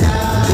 now.